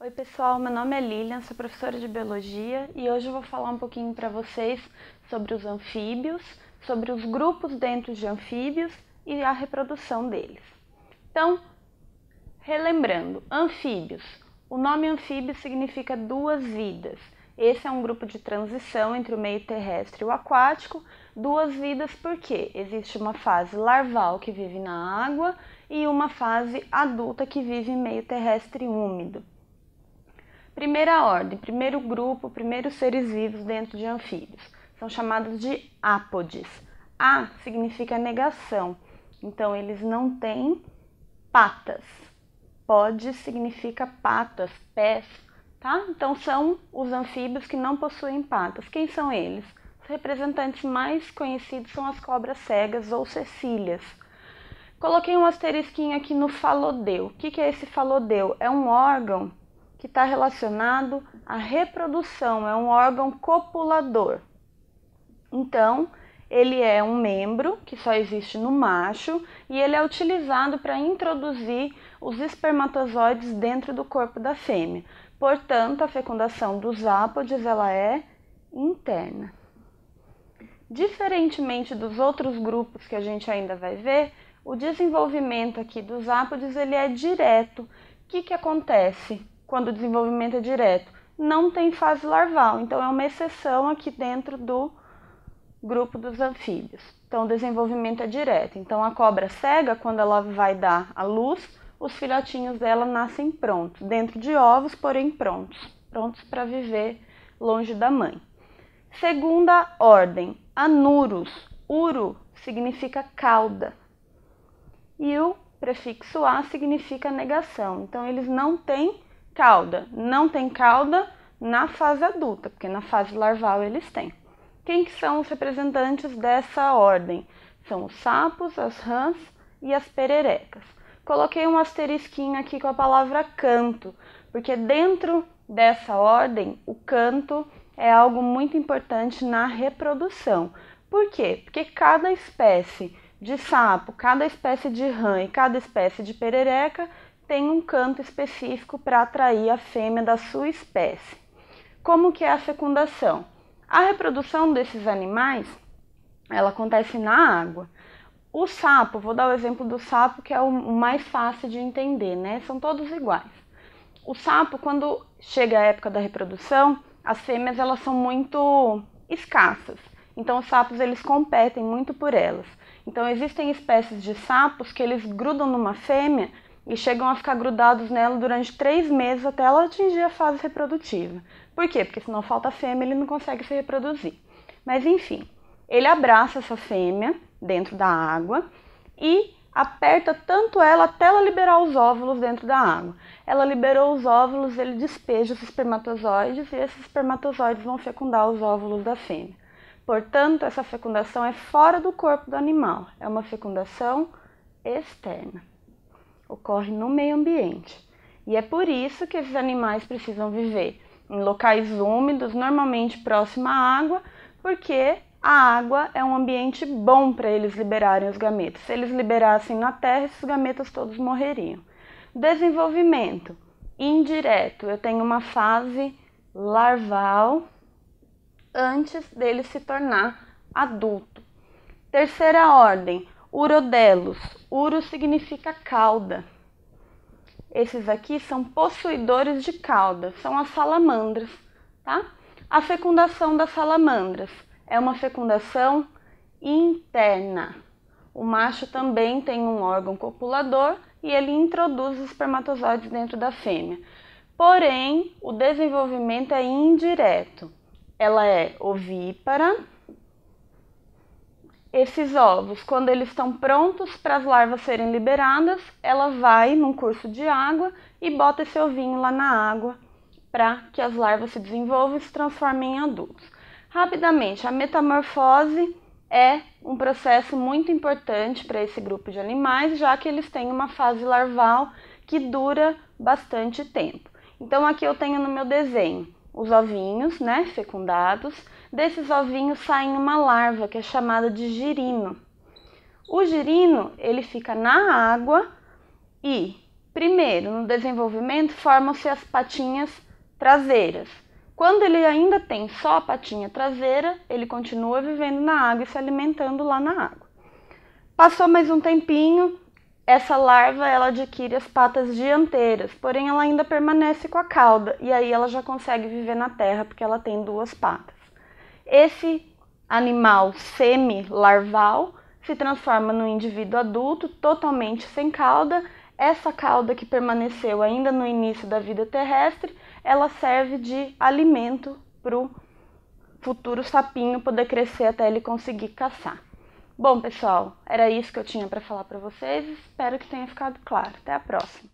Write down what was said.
Oi pessoal, meu nome é Lilian, sou professora de Biologia e hoje eu vou falar um pouquinho para vocês sobre os anfíbios, sobre os grupos dentro de anfíbios e a reprodução deles. Então, relembrando, anfíbios. O nome anfíbio significa duas vidas. Esse é um grupo de transição entre o meio terrestre e o aquático. Duas vidas porque existe uma fase larval que vive na água e uma fase adulta que vive em meio terrestre úmido. Primeira ordem, primeiro grupo, primeiros seres vivos dentro de anfíbios. São chamados de ápodes. A significa negação. Então, eles não têm patas. Pode significa patas, pés, tá? Então, são os anfíbios que não possuem patas. Quem são eles? Os representantes mais conhecidos são as cobras cegas ou cecílias. Coloquei um asterisquinho aqui no falodeu. O que é esse falodeu? É um órgão que está relacionado à reprodução, é um órgão copulador. Então, ele é um membro que só existe no macho e ele é utilizado para introduzir os espermatozoides dentro do corpo da fêmea. Portanto, a fecundação dos ápodes ela é interna. Diferentemente dos outros grupos que a gente ainda vai ver, o desenvolvimento aqui dos ápodes ele é direto. O que, que acontece? quando o desenvolvimento é direto, não tem fase larval. Então, é uma exceção aqui dentro do grupo dos anfíbios. Então, o desenvolvimento é direto. Então, a cobra cega, quando ela vai dar a luz, os filhotinhos dela nascem prontos, dentro de ovos, porém prontos, prontos para viver longe da mãe. Segunda ordem, anuros. Uro significa cauda. E o prefixo a significa negação. Então, eles não têm cauda. Não tem cauda na fase adulta, porque na fase larval eles têm. Quem que são os representantes dessa ordem? São os sapos, as rãs e as pererecas. Coloquei um asterisquinho aqui com a palavra canto, porque dentro dessa ordem, o canto é algo muito importante na reprodução. Por quê? Porque cada espécie de sapo, cada espécie de rã e cada espécie de perereca tem um canto específico para atrair a fêmea da sua espécie. Como que é a fecundação? A reprodução desses animais, ela acontece na água. O sapo, vou dar o exemplo do sapo que é o mais fácil de entender, né? São todos iguais. O sapo, quando chega a época da reprodução, as fêmeas elas são muito escassas. Então os sapos eles competem muito por elas. Então existem espécies de sapos que eles grudam numa fêmea e chegam a ficar grudados nela durante três meses até ela atingir a fase reprodutiva. Por quê? Porque se não falta fêmea, ele não consegue se reproduzir. Mas enfim, ele abraça essa fêmea dentro da água e aperta tanto ela até ela liberar os óvulos dentro da água. Ela liberou os óvulos, ele despeja os espermatozoides e esses espermatozoides vão fecundar os óvulos da fêmea. Portanto, essa fecundação é fora do corpo do animal, é uma fecundação externa ocorre no meio ambiente. E é por isso que esses animais precisam viver em locais úmidos, normalmente próximo à água, porque a água é um ambiente bom para eles liberarem os gametas. Se eles liberassem na terra, esses gametas todos morreriam. Desenvolvimento indireto. Eu tenho uma fase larval antes dele se tornar adulto. Terceira ordem, Urodelos. Uro significa cauda. Esses aqui são possuidores de cauda, são as salamandras, tá? A fecundação das salamandras é uma fecundação interna. O macho também tem um órgão copulador e ele introduz os espermatozoides dentro da fêmea. Porém, o desenvolvimento é indireto. Ela é ovípara, esses ovos, quando eles estão prontos para as larvas serem liberadas, ela vai num curso de água e bota esse ovinho lá na água para que as larvas se desenvolvam e se transformem em adultos. Rapidamente, a metamorfose é um processo muito importante para esse grupo de animais, já que eles têm uma fase larval que dura bastante tempo. Então aqui eu tenho no meu desenho os ovinhos, né, fecundados. Desses ovinhos saem uma larva que é chamada de girino. O girino, ele fica na água e, primeiro, no desenvolvimento, formam-se as patinhas traseiras. Quando ele ainda tem só a patinha traseira, ele continua vivendo na água e se alimentando lá na água. Passou mais um tempinho, essa larva ela adquire as patas dianteiras, porém ela ainda permanece com a cauda e aí ela já consegue viver na terra porque ela tem duas patas. Esse animal semi-larval se transforma no indivíduo adulto totalmente sem cauda. Essa cauda que permaneceu ainda no início da vida terrestre, ela serve de alimento para o futuro sapinho poder crescer até ele conseguir caçar. Bom, pessoal, era isso que eu tinha para falar para vocês. Espero que tenha ficado claro. Até a próxima.